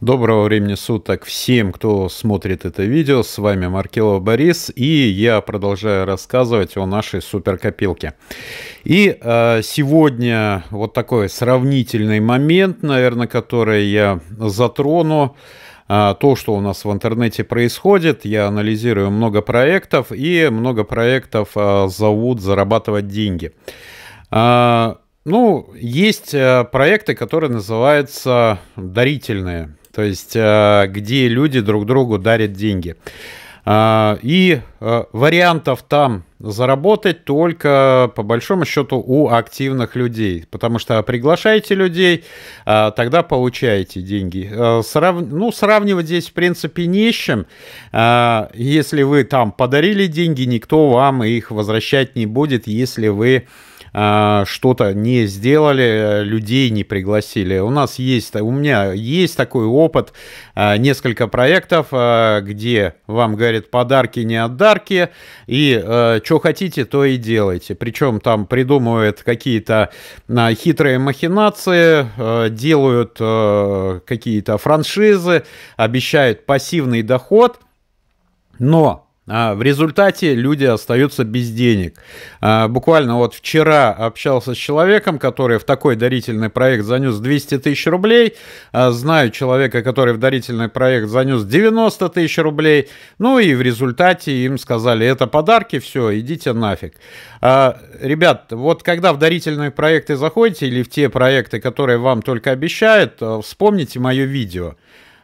Доброго времени суток всем, кто смотрит это видео. С вами Маркелов Борис, и я продолжаю рассказывать о нашей суперкопилке. И э, сегодня вот такой сравнительный момент, наверное, который я затрону. Э, то, что у нас в интернете происходит, я анализирую много проектов, и много проектов э, зовут зарабатывать деньги. Э, ну, есть э, проекты, которые называются дарительные то есть э, где люди друг другу дарят деньги. А, и э, вариантов там заработать только, по большому счету, у активных людей. Потому что приглашаете людей, а, тогда получаете деньги. Э, срав... Ну, сравнивать здесь, в принципе, не с чем. А, если вы там подарили деньги, никто вам их возвращать не будет, если вы что-то не сделали, людей не пригласили. У нас есть, у меня есть такой опыт, а, несколько проектов, а, где вам говорят подарки, не отдарки, и что хотите, то и делайте. Причем там придумывают какие-то хитрые махинации, делают какие-то франшизы, обещают пассивный доход, но а в результате люди остаются без денег. А, буквально вот вчера общался с человеком, который в такой дарительный проект занес 200 тысяч рублей. А, знаю человека, который в дарительный проект занес 90 тысяч рублей. Ну и в результате им сказали, это подарки, все, идите нафиг. Ребят, вот когда в дарительные проекты заходите или в те проекты, которые вам только обещают, вспомните мое видео.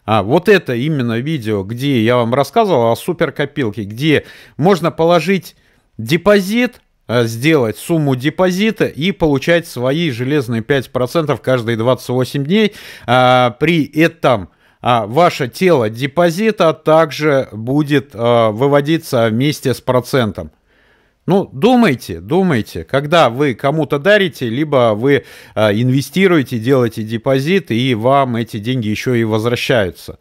А, вот это именно видео, где я вам рассказывал о суперкопилке, где можно положить депозит, а, сделать сумму депозита и получать свои железные 5% каждые 28 дней. А, при этом а, ваше тело депозита также будет а, выводиться вместе с процентом. Ну, думайте, думайте, когда вы кому-то дарите, либо вы э, инвестируете, делаете депозит, и вам эти деньги еще и возвращаются.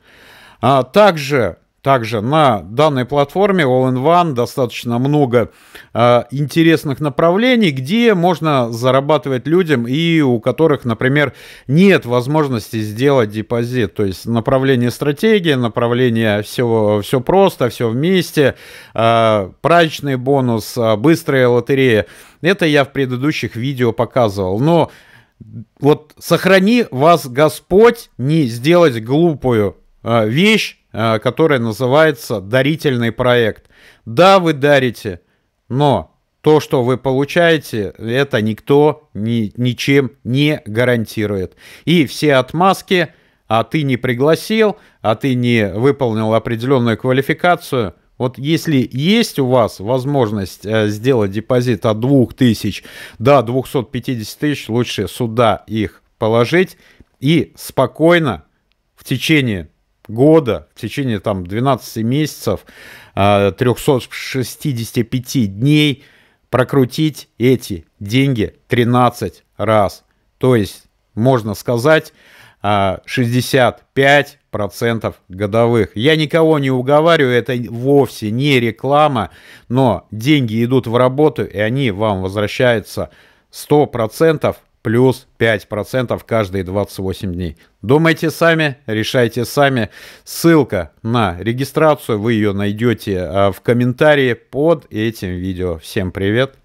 А также также на данной платформе All-in-One достаточно много э, интересных направлений, где можно зарабатывать людям и у которых, например, нет возможности сделать депозит. То есть направление стратегии, направление все, все просто, все вместе, э, праздничный бонус, э, быстрая лотерея. Это я в предыдущих видео показывал. Но вот сохрани вас Господь не сделать глупую э, вещь, которая называется «Дарительный проект». Да, вы дарите, но то, что вы получаете, это никто ни, ничем не гарантирует. И все отмазки, а ты не пригласил, а ты не выполнил определенную квалификацию, вот если есть у вас возможность э, сделать депозит от 2000 до 250 тысяч, лучше сюда их положить и спокойно в течение года, в течение там 12 месяцев, 365 а, дней прокрутить эти деньги 13 раз. То есть, можно сказать, 65% а, годовых. Я никого не уговариваю, это вовсе не реклама, но деньги идут в работу, и они вам возвращаются 100% плюс 5% каждые 28 дней. Думайте сами, решайте сами. Ссылка на регистрацию, вы ее найдете а, в комментарии под этим видео. Всем привет!